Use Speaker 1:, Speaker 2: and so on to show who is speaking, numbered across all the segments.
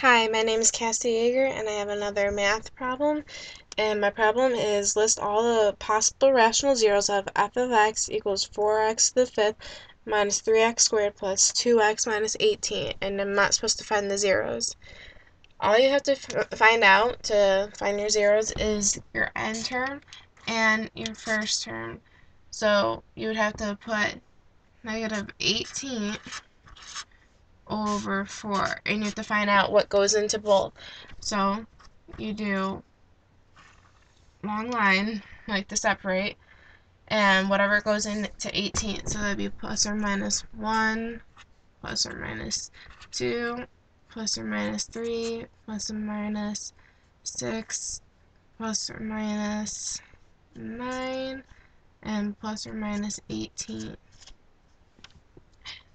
Speaker 1: Hi, my name is Cassie Yeager and I have another math problem. And my problem is list all the possible rational zeros of f of x equals 4x to the fifth minus 3x squared plus 2x minus 18. And I'm not supposed to find the zeros. All you have to uh, find out to find your zeros is your n term and your first term. So you would have to put negative 18 over 4 and you have to find out what goes into both. So you do long line like to separate and whatever goes into 18 so that'd be plus or minus 1 plus or minus 2 plus or minus 3 plus or minus 6 plus or minus 9 and plus or minus 18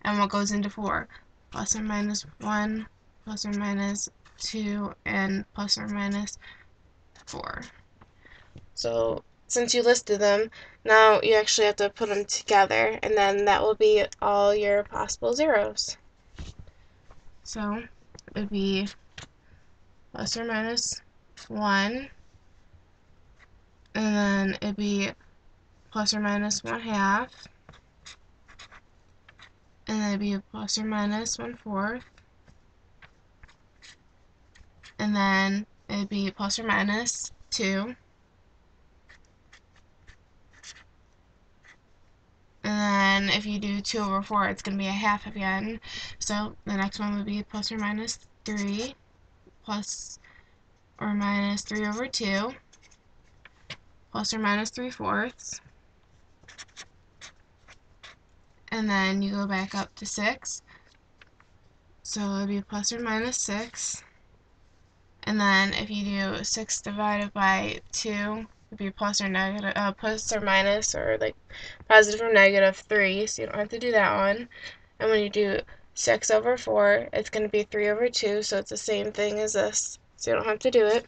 Speaker 1: and what goes into 4 plus or minus 1, plus or minus 2, and plus or minus 4. So since you listed them, now you actually have to put them together, and then that will be all your possible zeros. So it would be plus or minus 1, and then it'd be plus or minus 1 half, and then it'd be a plus or minus one fourth. And then it'd be plus or minus two. And then if you do 2 over 4 it's going to be a half again. So the next one would be plus or minus 3 plus or minus 3 over 2 plus or minus 3 fourths and then you go back up to 6. So it would be plus or minus 6. And then if you do 6 divided by 2, it would be plus or negative, uh, plus or minus, or like positive or negative 3, so you don't have to do that one. And when you do 6 over 4, it's going to be 3 over 2, so it's the same thing as this, so you don't have to do it.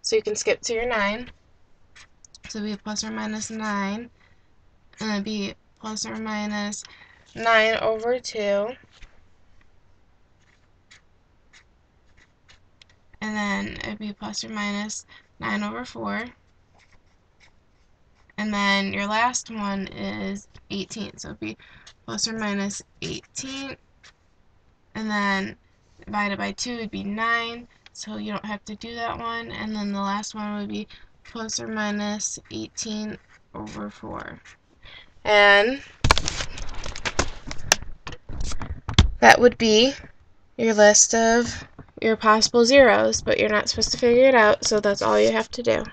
Speaker 1: So you can skip to your 9. So it would be plus or minus 9, and it'd be plus or minus 9 over 2. And then it'd be plus or minus 9 over 4. And then your last one is 18. So it'd be plus or minus 18. And then divided by 2 would be 9. So you don't have to do that one. And then the last one would be plus or minus 18 over 4. And that would be your list of your possible zeros, but you're not supposed to figure it out, so that's all you have to do.